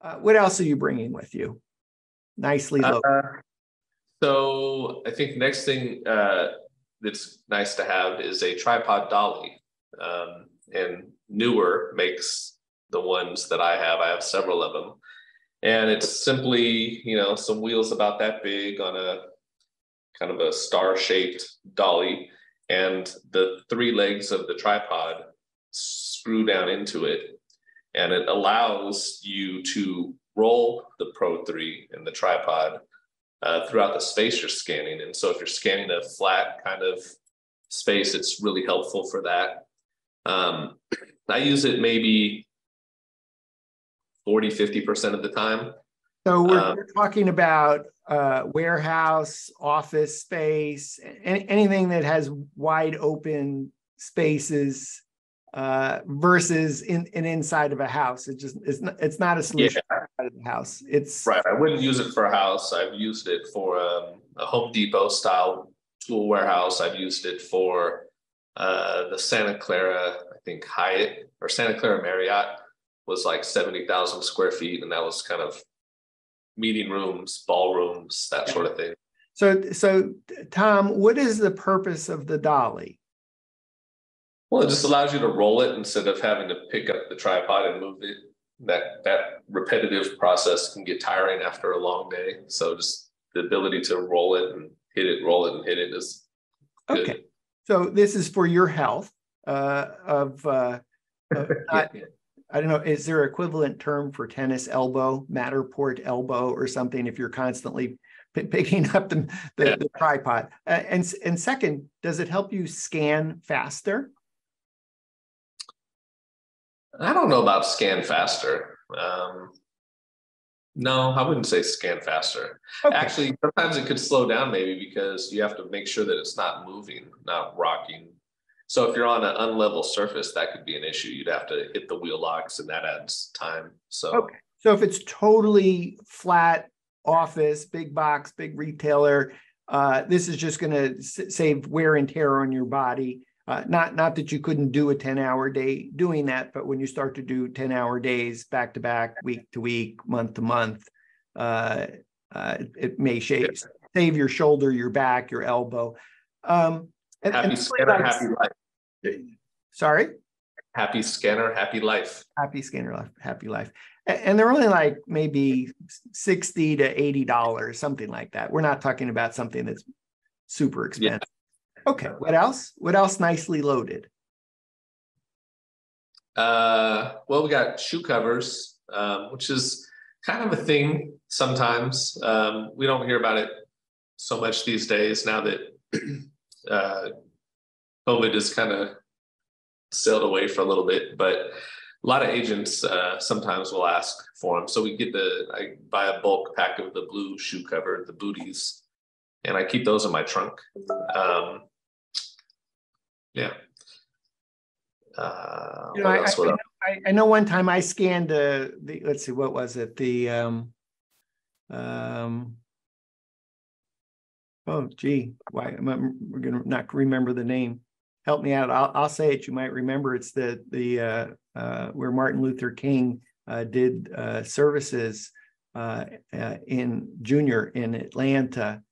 Uh, what else are you bringing with you? Nicely loaded. Uh, so I think next thing uh, that's nice to have is a tripod dolly. Um, and Neewer makes the ones that I have. I have several of them. And it's simply, you know, some wheels about that big on a kind of a star shaped dolly. And the three legs of the tripod screw down into it. And it allows you to roll the Pro 3 and the tripod uh, throughout the space you're scanning. And so if you're scanning a flat kind of space, it's really helpful for that. Um, I use it maybe 40, 50% of the time. So we're, um, we're talking about uh, warehouse, office space, any, anything that has wide open spaces uh, versus in an in inside of a house. It just it's not, it's not a solution yeah. of the house. It's right. I wouldn't use it for a house. I've used it for um, a Home Depot style tool warehouse. I've used it for uh, the Santa Clara, I think Hyatt or Santa Clara Marriott was like 70,000 square feet. And that was kind of meeting rooms, ballrooms, that sort of thing. So, so Tom, what is the purpose of the dolly? Well, it just allows you to roll it instead of having to pick up the tripod and move it. That that repetitive process can get tiring after a long day. So just the ability to roll it and hit it, roll it and hit it is good. okay. So this is for your health uh, of, uh, of not, I don't know, is there equivalent term for tennis elbow, Matterport elbow or something if you're constantly p- picking up the, the, yeah. the tripod? Uh, and, and second, does it help you scan faster? I don't know about scan faster. Um, no, I wouldn't say scan faster. Okay. Actually, sometimes it could slow down maybe because you have to make sure that it's not moving, not rocking. So if you're on an unlevel surface, that could be an issue. You'd have to hit the wheel locks and that adds time. So okay. So if it's totally flat office, big box, big retailer, uh, this is just going to s- save wear and tear on your body. Uh, not not that you couldn't do a 10 hour day doing that, but when you start to do 10 hour days back to back, week to week, month to month, uh, uh, it may shave, save your shoulder, your back, your elbow. Um, and, happy and scanner, happy life. Sorry? Happy scanner, happy life. Happy scanner, life, happy life. And, and they're only like maybe 60 to $80, something like that. We're not talking about something that's super expensive. Yeah. Okay. What else? What else nicely loaded? Uh, well, we got shoe covers, um, which is kind of a thing sometimes. Um, we don't hear about it so much these days now that uh, COVID has kind of sailed away for a little bit. But a lot of agents uh, sometimes will ask for them. So we get the, I buy a bulk pack of the blue shoe cover, the booties, and I keep those in my trunk. Um, yeah. Uh, you know, I, I, I, I, know one time I scanned uh, the, let's see, what was it? The, um, um, oh, gee, why am I, we're going to not remember the name. Help me out. I'll, I'll say it. You might remember it's the, the, uh, uh, where Martin Luther King uh, did uh, services uh, uh, in junior in Atlanta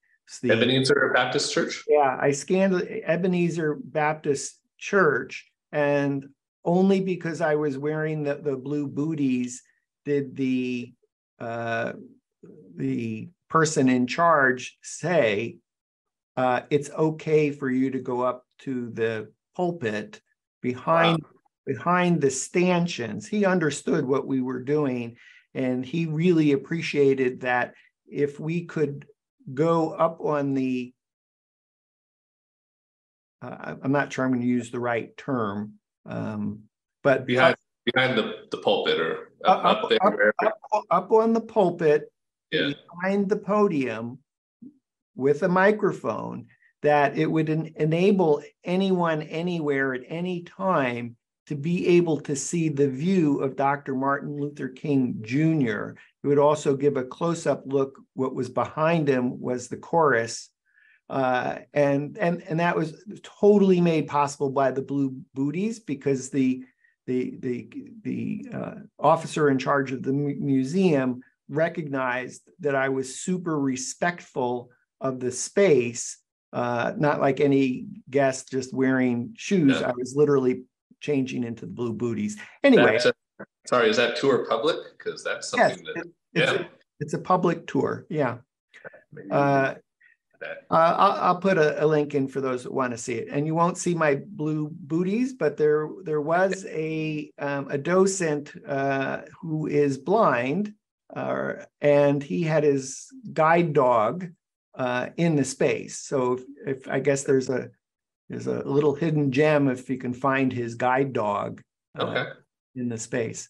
the Ebenezer Baptist Church. Yeah, I scanned Ebenezer Baptist Church, and only because I was wearing the, the blue booties did the uh, the person in charge say uh, it's okay for you to go up to the pulpit behind wow. behind the stanchions. He understood what we were doing, and he really appreciated that if we could go up on the uh, I'm not sure I'm going to use the right term, um, but behind behind the, the pulpit or up, up, up there, up, up, on the pulpit, yeah. behind the podium, with a microphone, that it would en- enable anyone anywhere at any time to be able to see the view of Dr. Martin Luther King Jr. It would also give a close-up look. What was behind him was the chorus, uh, and and and that was totally made possible by the blue booties because the the the the uh, officer in charge of the museum recognized that I was super respectful of the space, uh, not like any guest just wearing shoes. Yeah. I was literally changing into the blue booties. Anyway, sorry, is that tour public? Because that's something yes, that it's, yeah. a, it's a public tour. Yeah. Uh, uh, I'll, I'll, put a, a, link in for those that want to see it. And you won't see my blue booties, but there there was a um, a docent uh, who is blind, uh, and he had his guide dog uh, in the space. So if, if, I guess there's a there's a little hidden gem if you can find his guide dog uh, okay. In the space.